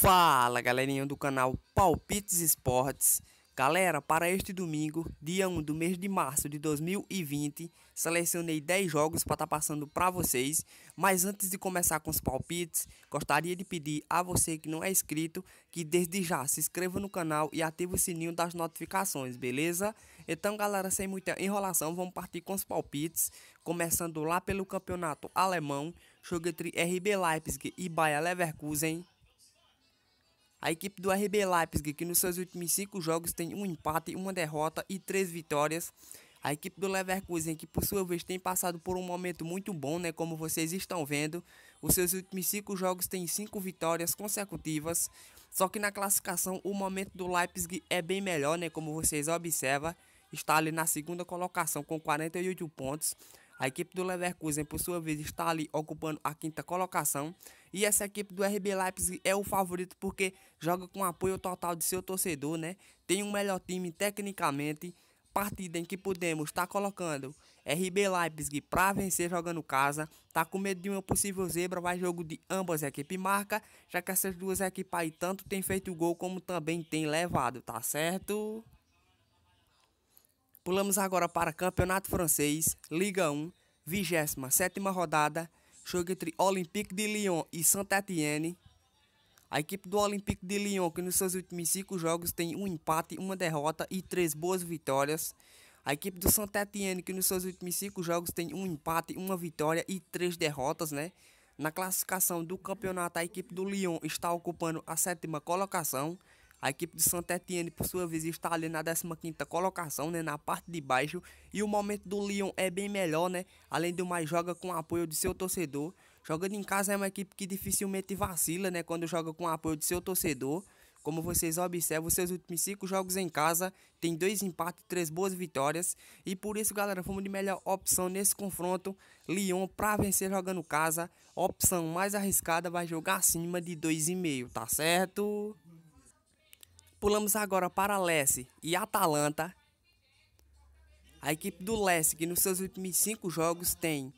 Fala galerinha do canal Palpites Esportes. Galera, para este domingo, dia 1 do mês de março de 2020, selecionei 10 jogos para estar tá passando para vocês. Mas antes de começar com os palpites, gostaria de pedir a você que não é inscrito que desde já se inscreva no canal e ative o sininho das notificações, beleza? Então, galera, sem muita enrolação, vamos partir com os palpites, começando lá pelo campeonato alemão, jogo entre RB Leipzig e Bayer Leverkusen. A equipe do RB Leipzig, que nos seus últimos cinco jogos tem um empate, uma derrota e três vitórias. A equipe do Leverkusen, que por sua vez tem passado por um momento muito bom, né? Como vocês estão vendo, os seus últimos cinco jogos têm cinco vitórias consecutivas. Só que na classificação o momento do Leipzig é bem melhor, né? Como vocês observam, está ali na segunda colocação com 48 pontos. A equipe do Leverkusen, por sua vez, está ali ocupando a quinta colocação. E essa equipe do RB Leipzig é o favorito porque joga com apoio total de seu torcedor, né? Tem um melhor time tecnicamente. Partida em que podemos estar tá colocando RB Leipzig para vencer jogando casa. Tá com medo de uma possível zebra, vai jogo de ambas equipes marca, já que essas duas equipes aí tanto tem feito gol como também tem levado, tá certo? Pulamos agora para Campeonato Francês, Liga 1, 27 rodada, jogo entre Olympique de Lyon e Saint-Étienne. A equipe do Olympique de Lyon, que nos seus últimos 5 jogos tem um empate, uma derrota e 3 boas vitórias. A equipe do Saint-Étienne, que nos seus últimos 5 jogos tem um empate, uma vitória e 3 derrotas, né? Na classificação do campeonato, a equipe do Lyon está ocupando a sétima colocação. A equipe de Santa Etienne, por sua vez, está ali na 15ª colocação, né, na parte de baixo. E o momento do Lyon é bem melhor, né? Além do mais, joga com o apoio de seu torcedor. Jogando em casa é uma equipe que dificilmente vacila, né, quando joga com o apoio de seu torcedor. Como vocês observam, seus últimos 5 jogos em casa tem dois empates e três boas vitórias. E por isso, galera, fomos de melhor opção nesse confronto. Lyon para vencer jogando casa. Opção mais arriscada vai jogar acima de 2,5, tá certo? Pulamos agora para Lesse e Atalanta. A equipe do Lesse, que nos seus últimos cinco jogos tem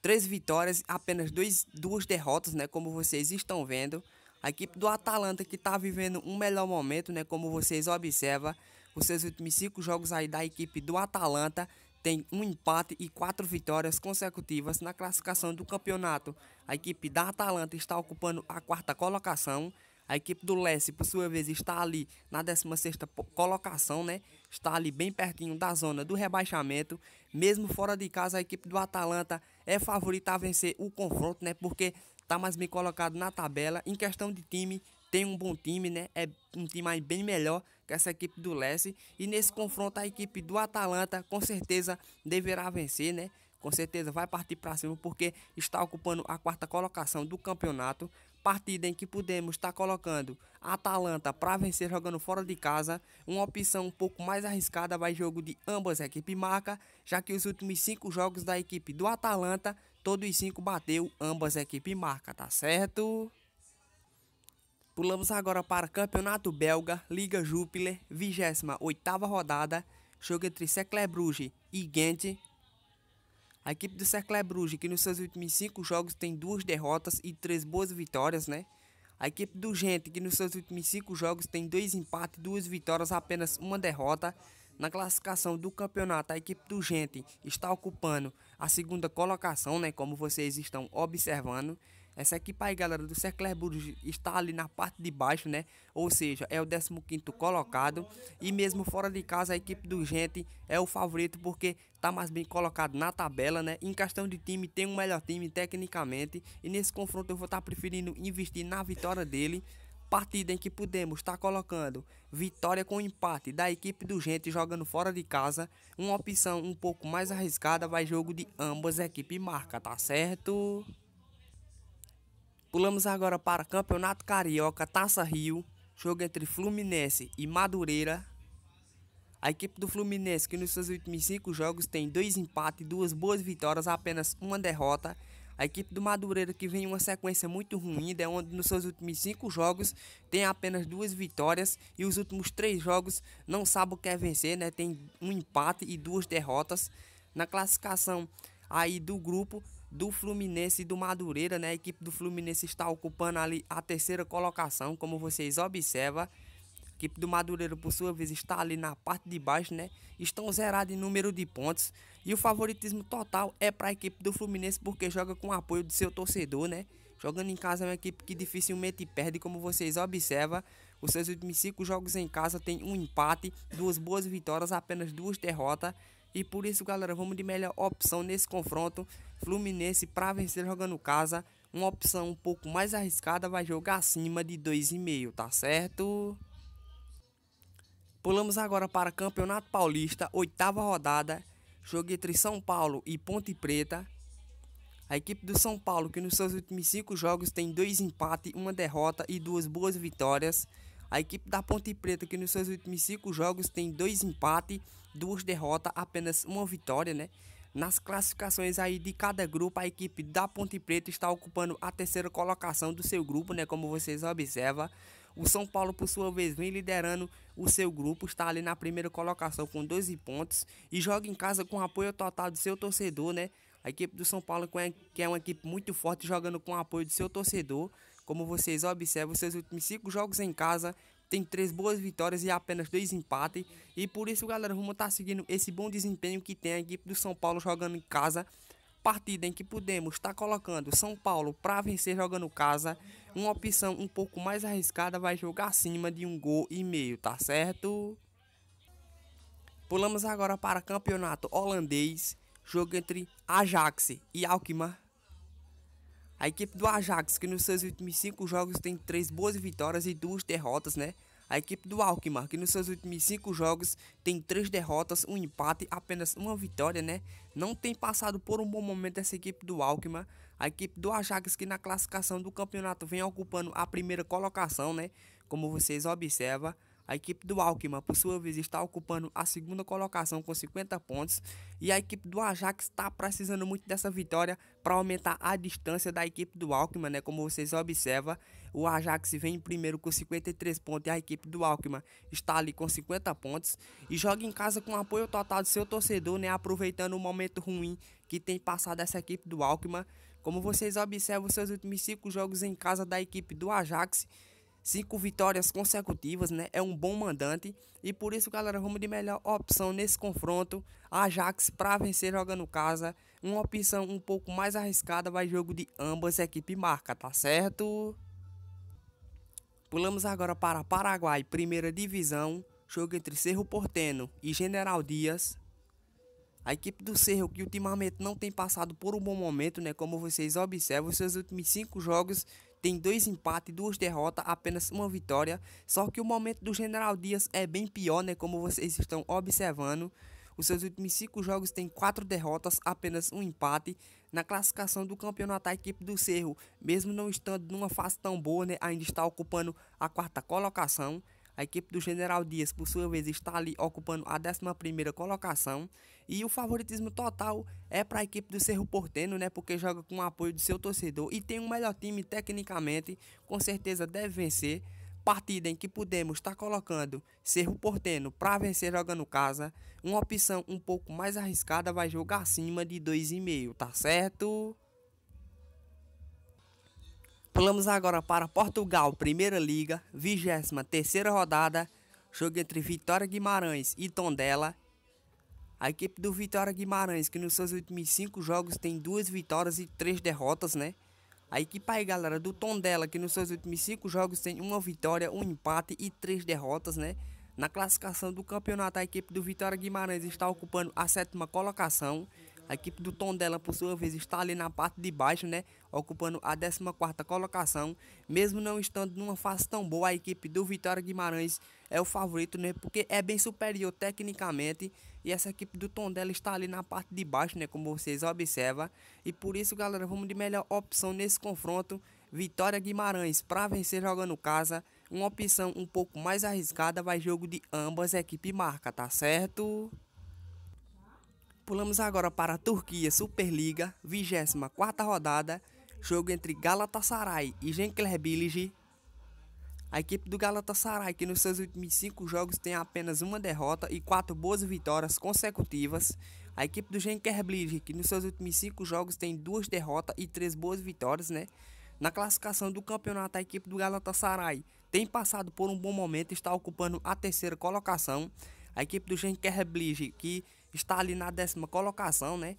três vitórias apenas dois, duas derrotas, né? Como vocês estão vendo. A equipe do Atalanta que está vivendo um melhor momento, né? Como vocês observam, os seus últimos cinco jogos aí da equipe do Atalanta tem um empate e quatro vitórias consecutivas na classificação do campeonato. A equipe da Atalanta está ocupando a quarta colocação a equipe do Leste, por sua vez, está ali na 16ª colocação, né? Está ali bem pertinho da zona do rebaixamento. Mesmo fora de casa, a equipe do Atalanta é favorita a vencer o confronto, né? Porque está mais bem colocado na tabela. Em questão de time, tem um bom time, né? É um time aí bem melhor que essa equipe do Leste. E nesse confronto, a equipe do Atalanta, com certeza, deverá vencer, né? Com certeza vai partir para cima porque está ocupando a quarta colocação do campeonato partida em que podemos estar colocando a Atalanta para vencer jogando fora de casa, uma opção um pouco mais arriscada vai jogo de ambas equipes marca, já que os últimos cinco jogos da equipe do Atalanta, todos os cinco bateu ambas equipes marca, tá certo? Pulamos agora para Campeonato Belga, Liga Jupiler, 28ª rodada, jogo entre Secler Bruges e Ghent, a equipe do Cercle Bruges, que nos seus últimos cinco jogos tem duas derrotas e três boas vitórias, né? A equipe do Gente, que nos seus últimos cinco jogos tem dois empates, duas vitórias, apenas uma derrota. Na classificação do campeonato, a equipe do Gente está ocupando a segunda colocação, né? Como vocês estão observando. Essa equipe aí, galera, do Cerclerburg está ali na parte de baixo, né? Ou seja, é o 15º colocado. E mesmo fora de casa, a equipe do Gente é o favorito porque está mais bem colocado na tabela, né? Em questão de time, tem um melhor time tecnicamente. E nesse confronto eu vou estar tá preferindo investir na vitória dele partida em que podemos estar tá colocando vitória com empate da equipe do Gente jogando fora de casa, uma opção um pouco mais arriscada vai jogo de ambas equipes marca, tá certo? Pulamos agora para Campeonato Carioca Taça Rio, jogo entre Fluminense e Madureira. A equipe do Fluminense, que nos seus últimos cinco jogos tem dois empates, duas boas vitórias, apenas uma derrota. A equipe do Madureira que vem em uma sequência muito ruim, é onde nos seus últimos cinco jogos tem apenas duas vitórias e os últimos três jogos não sabe o que é vencer, né? Tem um empate e duas derrotas na classificação aí do grupo do Fluminense e do Madureira, né? A equipe do Fluminense está ocupando ali a terceira colocação, como vocês observam. A equipe do Madureira, por sua vez, está ali na parte de baixo, né? Estão zerados em número de pontos. E o favoritismo total é para a equipe do Fluminense, porque joga com o apoio do seu torcedor, né? Jogando em casa é uma equipe que dificilmente perde, como vocês observam. Os seus últimos cinco jogos em casa tem um empate, duas boas vitórias, apenas duas derrotas. E por isso, galera, vamos de melhor opção nesse confronto. Fluminense para vencer jogando casa. Uma opção um pouco mais arriscada vai jogar acima de 2,5, tá certo? Pulamos agora para Campeonato Paulista, oitava rodada. Jogo entre São Paulo e Ponte Preta. A equipe do São Paulo, que nos seus últimos cinco jogos tem dois empates, uma derrota e duas boas vitórias. A equipe da Ponte Preta, que nos seus últimos cinco jogos tem dois empates, duas derrotas, apenas uma vitória, né? Nas classificações aí de cada grupo, a equipe da Ponte Preta está ocupando a terceira colocação do seu grupo, né? Como vocês observam. O São Paulo, por sua vez, vem liderando o seu grupo, está ali na primeira colocação com 12 pontos e joga em casa com apoio total do seu torcedor, né? A equipe do São Paulo, que é uma equipe muito forte, jogando com apoio do seu torcedor. Como vocês observam, seus últimos cinco jogos em casa tem três boas vitórias e apenas dois empates. E por isso, galera, vamos estar tá seguindo esse bom desempenho que tem a equipe do São Paulo jogando em casa. Partida em que podemos estar tá colocando São Paulo para vencer jogando casa. Uma opção um pouco mais arriscada vai jogar acima de um gol e meio, tá certo? Pulamos agora para campeonato holandês. Jogo entre Ajax e Alkmaar. A equipe do Ajax, que nos seus últimos cinco jogos tem três boas vitórias e duas derrotas, né? A equipe do Alkmaar, que nos seus últimos cinco jogos tem três derrotas, um empate, apenas uma vitória, né? Não tem passado por um bom momento essa equipe do Alkmaar. A equipe do Ajax, que na classificação do campeonato vem ocupando a primeira colocação, né? Como vocês observam. A equipe do Alckmin, por sua vez, está ocupando a segunda colocação com 50 pontos. E a equipe do Ajax está precisando muito dessa vitória para aumentar a distância da equipe do Alckmin, né? Como vocês observam, o Ajax vem em primeiro com 53 pontos e a equipe do Alckmin está ali com 50 pontos. E joga em casa com apoio total do seu torcedor, né? Aproveitando o momento ruim que tem passado essa equipe do Alckmin. Como vocês observam, seus últimos cinco jogos em casa da equipe do Ajax cinco vitórias consecutivas, né? É um bom mandante e por isso, galera, vamos de melhor opção nesse confronto. Ajax para vencer jogando casa, uma opção um pouco mais arriscada vai jogo de ambas equipes marca, tá certo? Pulamos agora para Paraguai, primeira divisão, jogo entre Cerro Porteno e General Dias. A equipe do Cerro, que ultimamente não tem passado por um bom momento, né? Como vocês observam, seus últimos cinco jogos tem dois empates, duas derrotas, apenas uma vitória. Só que o momento do General Dias é bem pior, né? Como vocês estão observando. Os seus últimos cinco jogos têm quatro derrotas, apenas um empate. Na classificação do campeonato, a equipe do Cerro, mesmo não estando numa fase tão boa, né, ainda está ocupando a quarta colocação. A equipe do General Dias, por sua vez, está ali ocupando a 11 colocação. E o favoritismo total é para a equipe do Cerro Porteno, né? Porque joga com o apoio do seu torcedor e tem um melhor time tecnicamente. Com certeza deve vencer. Partida em que podemos estar colocando Cerro Porteno para vencer jogando casa. Uma opção um pouco mais arriscada vai jogar acima de 2,5, tá certo? Pulamos agora para Portugal, Primeira Liga, 23 rodada, jogo entre Vitória Guimarães e Tondela. A equipe do Vitória Guimarães, que nos seus últimos 5 jogos tem duas vitórias e três derrotas, né? A equipe aí, galera, do Tondela, que nos seus últimos 5 jogos tem uma vitória, um empate e três derrotas, né? Na classificação do campeonato, a equipe do Vitória Guimarães está ocupando a sétima colocação a equipe do Tondela, por sua vez, está ali na parte de baixo, né? Ocupando a 14 colocação. Mesmo não estando numa fase tão boa, a equipe do Vitória Guimarães é o favorito, né? Porque é bem superior tecnicamente. E essa equipe do Tondela está ali na parte de baixo, né? Como vocês observam. E por isso, galera, vamos de melhor opção nesse confronto. Vitória Guimarães para vencer jogando casa. Uma opção um pouco mais arriscada vai jogo de ambas equipes marca, tá certo? Pulamos agora para a Turquia Superliga, 24 rodada, jogo entre Galatasaray e Gençlerbirliği. A equipe do Galatasaray, que nos seus últimos cinco jogos tem apenas uma derrota e quatro boas vitórias consecutivas. A equipe do Gençlerbirliği, que nos seus últimos cinco jogos tem duas derrotas e três boas vitórias, né? Na classificação do campeonato, a equipe do Galatasaray tem passado por um bom momento está ocupando a terceira colocação. A equipe do Gençlerbirliği, que está ali na décima colocação, né?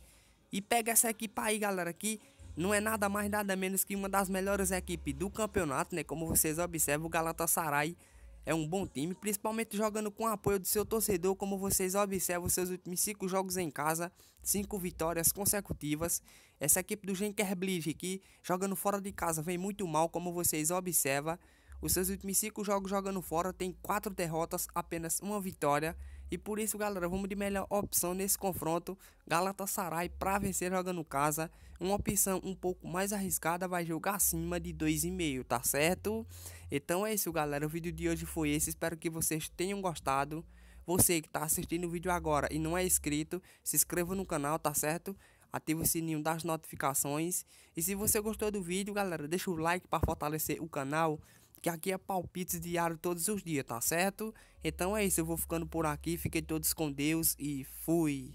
E pega essa equipe aí, galera, que não é nada mais nada menos que uma das melhores equipes do campeonato, né? Como vocês observam, o Galatasaray é um bom time, principalmente jogando com o apoio do seu torcedor, como vocês observam seus últimos cinco jogos em casa, cinco vitórias consecutivas. Essa equipe do Genkerblige que jogando fora de casa vem muito mal, como vocês observam. Os seus últimos cinco jogos jogando fora tem quatro derrotas, apenas uma vitória. E por isso, galera, vamos de melhor opção nesse confronto. Galatasaray para vencer jogando casa. Uma opção um pouco mais arriscada vai jogar acima de 2,5, tá certo? Então é isso, galera. O vídeo de hoje foi esse. Espero que vocês tenham gostado. Você que está assistindo o vídeo agora e não é inscrito, se inscreva no canal, tá certo? Ative o sininho das notificações. E se você gostou do vídeo, galera, deixa o like para fortalecer o canal que aqui é palpites diário todos os dias, tá certo? Então é isso, eu vou ficando por aqui, fiquei todos com Deus e fui!